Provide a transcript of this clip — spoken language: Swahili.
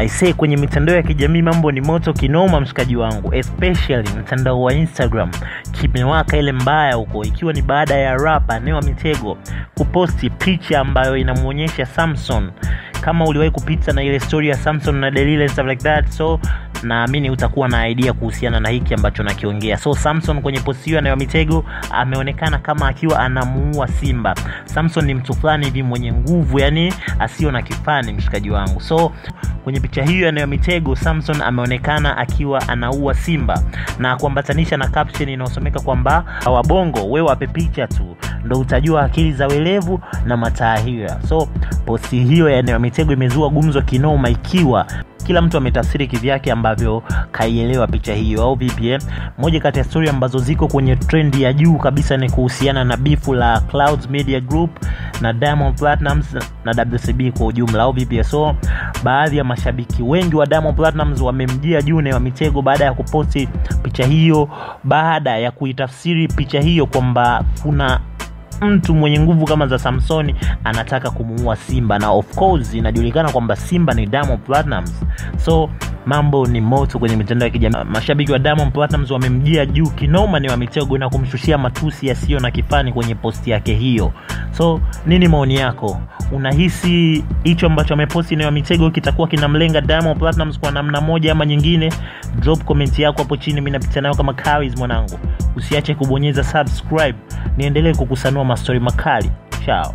aisee kwenye mitandao ya kijamii mambo ni moto kinoma mshikaji wangu especially mtandao wa instagram. Kimewaka ile mbaya huko ikiwa ni baada ya rapa newa mitego kuposti picha ambayo inamwonyesha samson. Kama uliwahi kupita na ile story ya samson na delila and stuff like that so naamini utakuwa na idea kuhusiana na hiki ambacho nakiongea. So samson kwenye posti hiyo anayo mitego ameonekana kama akiwa anamuua simba. Samson ni mtu fulani hivi mwenye nguvu yani asio na kifani mshikaji wangu. So kwenye picha hiyo ya mitego samson ameonekana akiwa anaua simba na kuambatanisha na caption inayosomeka kwamba wabongo wewe wape picha tu ndo utajua akili za welevu na mataahira. So posti hiyo ya eneo mitego imezua gumzo kinoma ikiwa kila mtu ametafsiri kivyake ambavyo kaielewa picha hiyo. Au vipi eh? moja kati ya stori ambazo ziko kwenye trendi ya juu kabisa ni kuhusiana na bifu la clouds media group na diamond platinums na wcb kwa ujumla. Au vipi so baadhi ya mashabiki wengi wa diamond Platinumz wamemjia june wa mitego baada ya kuposti picha hiyo baada ya kuitafsiri picha hiyo kwamba kuna mtu mwenye nguvu kama za samsoni anataka kumuua simba. Na of course inajulikana kwamba simba ni diamond Platinumz. so mambo ni moto kwenye mitandao ya kijamii. Mashabiki wa diamond Platinumz wamemjia juu kinoma ni wa mitego na kumshushia matusi yasiyo na kifani kwenye posti yake hiyo. So nini maoni yako unahisi hicho ambacho ameposti nayo mitego kitakuwa kinamlenga diamond platinums kwa namna moja ama nyingine? Drop comment yako hapo chini mi napita nayo kama kawis mwanangu. Usiache kubonyeza subscribe. Niendelee kukusanua mastori makali. Chao